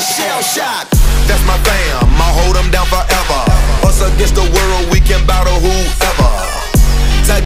shell shock. That's my